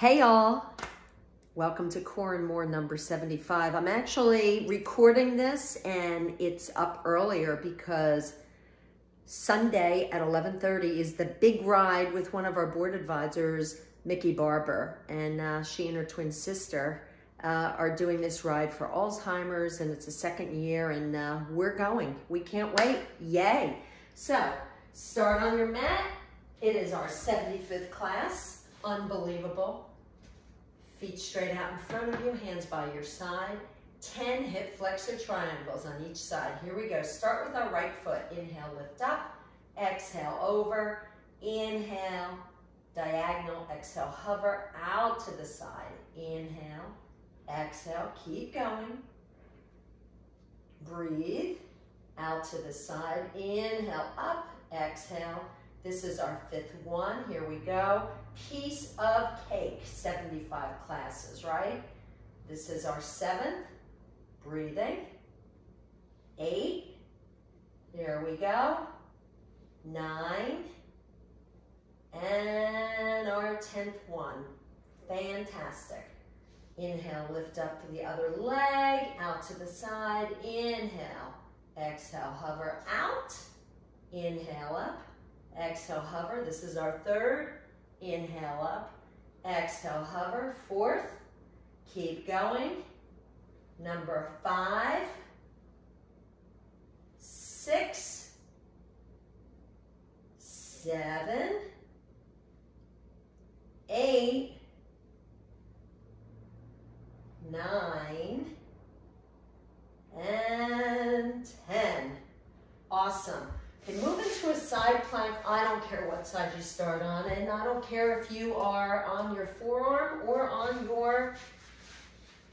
Hey y'all, welcome to Core and More number 75. I'm actually recording this and it's up earlier because Sunday at 11.30 is the big ride with one of our board advisors, Mickey Barber, and uh, she and her twin sister uh, are doing this ride for Alzheimer's and it's a second year and uh, we're going. We can't wait, yay. So start on your mat. It is our 75th class, unbelievable. Feet straight out in front of you, hands by your side. 10 hip flexor triangles on each side. Here we go. Start with our right foot. Inhale, lift up. Exhale, over. Inhale, diagonal. Exhale, hover out to the side. Inhale, exhale. Keep going. Breathe. Out to the side. Inhale, up. Exhale. This is our fifth one. Here we go. Piece of cake, 75 classes, right? This is our seventh. Breathing. Eight. There we go. Nine. And our 10th one. Fantastic. Inhale, lift up to the other leg, out to the side. Inhale. Exhale, hover out. Inhale up. Exhale, hover. This is our third. Inhale up. Exhale, hover. Fourth. Keep going. Number five. Six. Seven. Eight. Nine. And ten. Awesome. Okay, move into a side plank. I don't care what side you start on, and I don't care if you are on your forearm or on your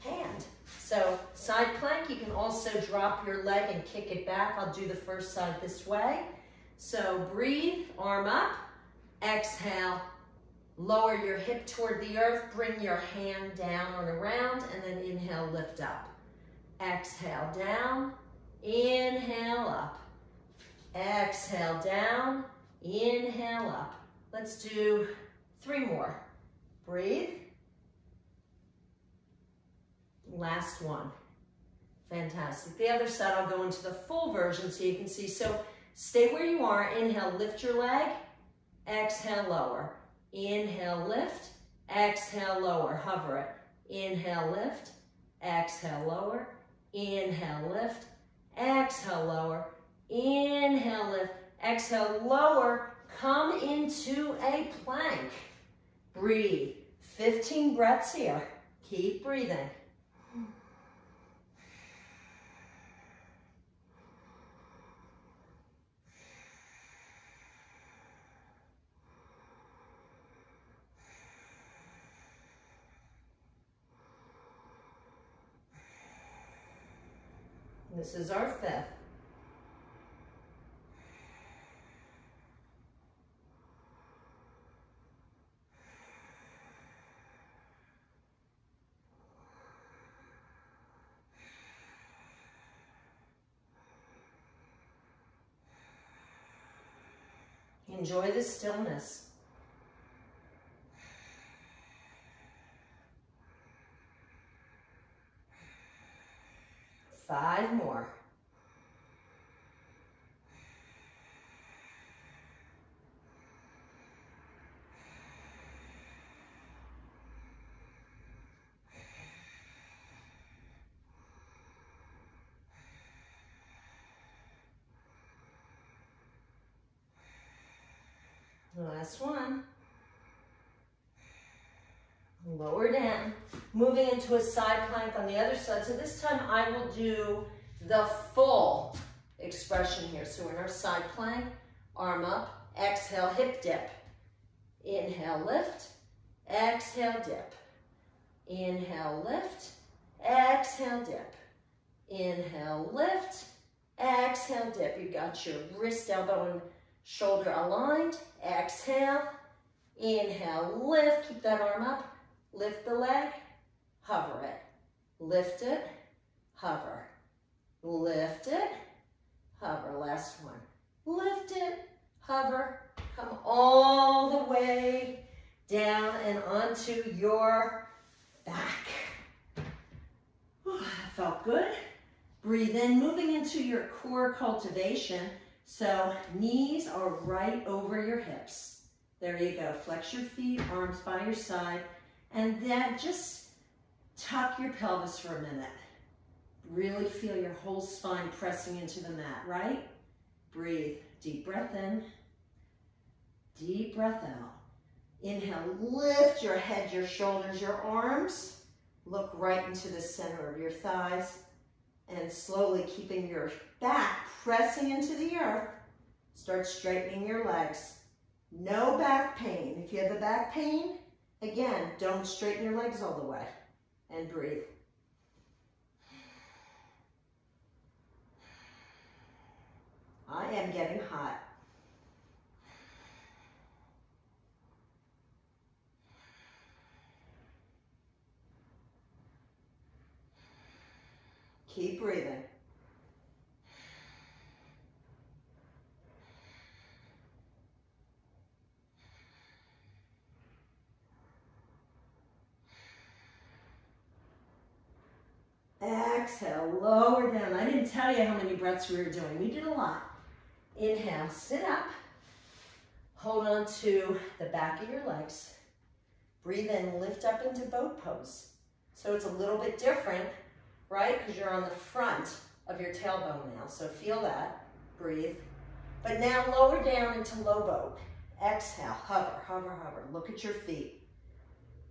hand. So side plank, you can also drop your leg and kick it back. I'll do the first side this way. So breathe, arm up, exhale, lower your hip toward the earth, bring your hand down and around, and then inhale, lift up. Exhale, down, inhale, up. Exhale down, inhale up. Let's do three more. Breathe. Last one. Fantastic. The other side, I'll go into the full version so you can see. So stay where you are. Inhale, lift your leg. Exhale, lower. Inhale, lift. Exhale, lower. Hover it. Inhale, lift. Exhale, lower. Inhale, lift. Exhale, lower. Inhale, lift. Exhale, lower. Come into a plank. Breathe. 15 breaths here. Keep breathing. This is our fifth. Enjoy the stillness. Five more. Last one. Lower down. Moving into a side plank on the other side. So this time I will do the full expression here. So in our side plank, arm up, exhale, hip dip. Inhale, lift, exhale, dip. Inhale, lift, exhale, dip. Inhale, lift, exhale, dip. You've got your wrist, elbow, and shoulder aligned. Exhale, inhale, lift, keep that arm up. Lift the leg, hover it. Lift it, hover. Lift it, hover. Last one. Lift it, hover. Come all the way down and onto your back. that felt good. Breathe in, moving into your core cultivation. So knees are right over your hips. There you go. Flex your feet, arms by your side. And then just tuck your pelvis for a minute. Really feel your whole spine pressing into the mat, right? Breathe. Deep breath in. Deep breath out. Inhale, lift your head, your shoulders, your arms. Look right into the center of your thighs. And slowly keeping your back pressing into the earth, start straightening your legs. No back pain. If you have a back pain, again, don't straighten your legs all the way. And breathe. I am getting hot. Keep breathing. Exhale, lower down. I didn't tell you how many breaths we were doing. We did a lot. Inhale, sit up. Hold on to the back of your legs. Breathe in, lift up into boat pose. So it's a little bit different right? Because you're on the front of your tailbone now. So feel that, breathe. But now lower down into low boat. Exhale, hover, hover, hover. Look at your feet.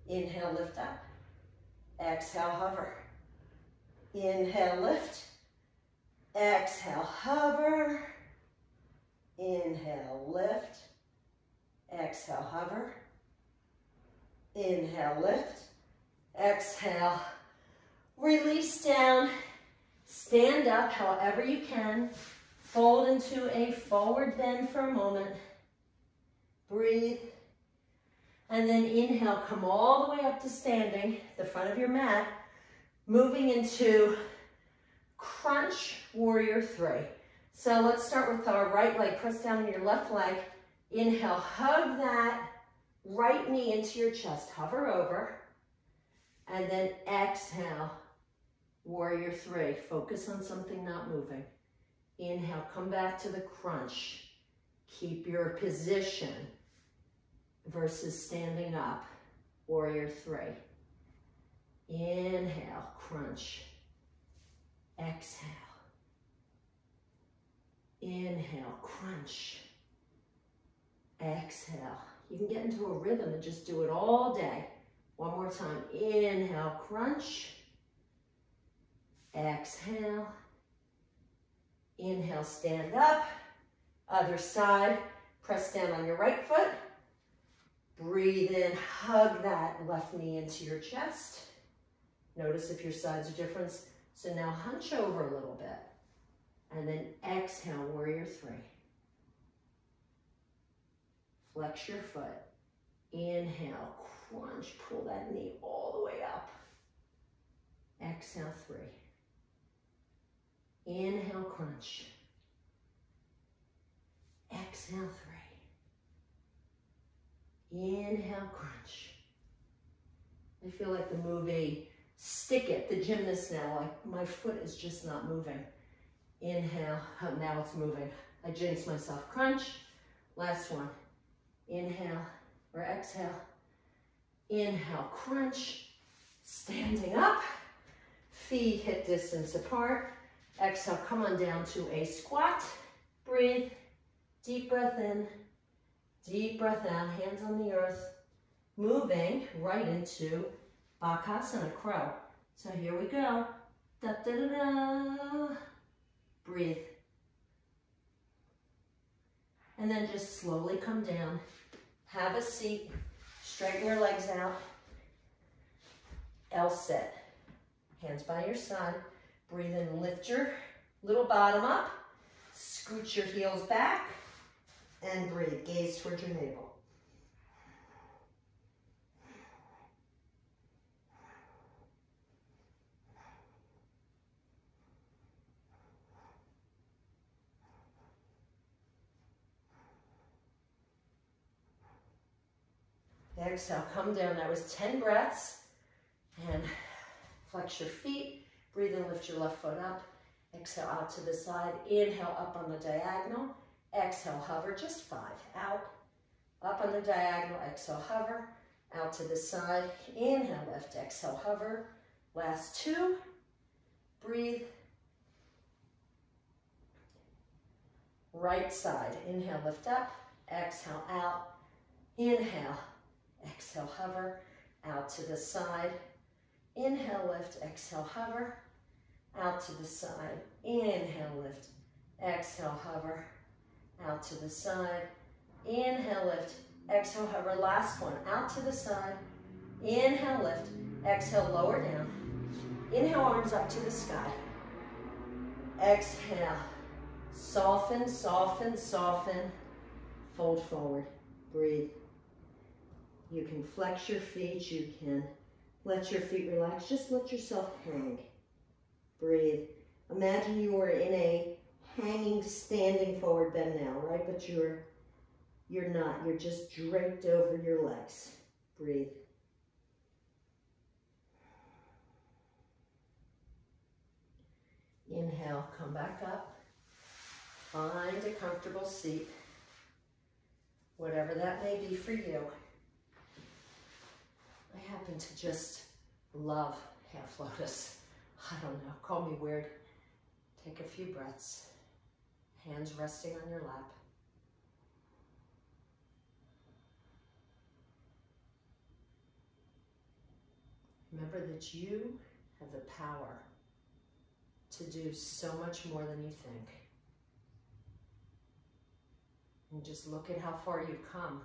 Inhale, lift up. Exhale, hover. Inhale, lift. Exhale, hover. Inhale, lift. Exhale, hover. Inhale, lift. Exhale, Release down. Stand up however you can. Fold into a forward bend for a moment. Breathe. And then inhale, come all the way up to standing, the front of your mat. Moving into crunch warrior three. So let's start with our right leg. Press down on your left leg. Inhale, hug that right knee into your chest. Hover over. And then exhale, Warrior three, focus on something not moving. Inhale, come back to the crunch. Keep your position versus standing up. Warrior three. Inhale, crunch. Exhale. Inhale, crunch. Exhale. You can get into a rhythm and just do it all day. One more time. Inhale, crunch. Exhale. Inhale, stand up. Other side, press down on your right foot. Breathe in, hug that left knee into your chest. Notice if your sides are different. So now hunch over a little bit. And then exhale, warrior three. Flex your foot. Inhale, crunch, pull that knee all the way up. Exhale, three. Inhale, crunch. Exhale, three. Inhale, crunch. I feel like the movie Stick It, the gymnast now, like my foot is just not moving. Inhale, oh, now it's moving. I jinx myself. Crunch, last one. Inhale or exhale. Inhale, crunch, standing up. Feet hip distance apart. Exhale, come on down to a squat. Breathe. Deep breath in. Deep breath out. Hands on the earth. Moving right into Bakasana, crow. So here we go. Da, da, da, da. Breathe. And then just slowly come down. Have a seat. Straighten your legs out. L sit. Hands by your side. Breathe in, lift your little bottom up, scoot your heels back, and breathe. Gaze towards your navel. Exhale, come down. That was 10 breaths. And flex your feet. Breathe and lift your left foot up. Exhale out to the side. Inhale up on the diagonal. Exhale, hover, just five. Out, up on the diagonal. Exhale, hover. Out to the side. Inhale, lift. Exhale, hover. Last two. Breathe. Right side. Inhale, lift up. Exhale, out. Inhale. Exhale, hover. Out to the side. Inhale, lift. Exhale, hover. Out to the side. Inhale, lift. Exhale, hover. Out to the side. Inhale, lift. Exhale, hover. Last one. Out to the side. Inhale, lift. Exhale, lower down. Inhale, arms up to the sky. Exhale. Soften, soften, soften. Fold forward. Breathe. You can flex your feet. You can let your feet relax. Just let yourself hang. Breathe. Imagine you were in a hanging, standing forward bend now, right? But you're you're not. You're just draped over your legs. Breathe. Inhale, come back up. Find a comfortable seat, whatever that may be for you. I happen to just love half lotus. I don't know, call me weird. Take a few breaths, hands resting on your lap. Remember that you have the power to do so much more than you think. And just look at how far you've come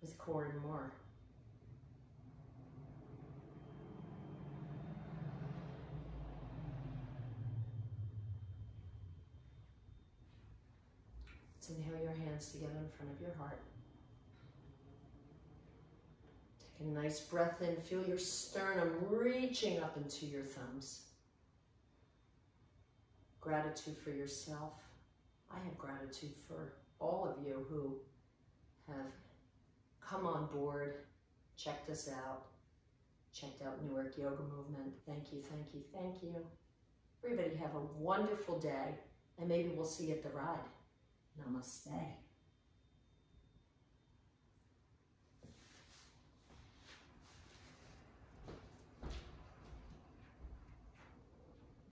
with core and inhale your hands together in front of your heart. Take a nice breath in. Feel your sternum reaching up into your thumbs gratitude for yourself. I have gratitude for all of you who have come on board, checked us out, checked out Newark Yoga Movement. Thank you, thank you, thank you. Everybody have a wonderful day, and maybe we'll see you at the ride. Namaste.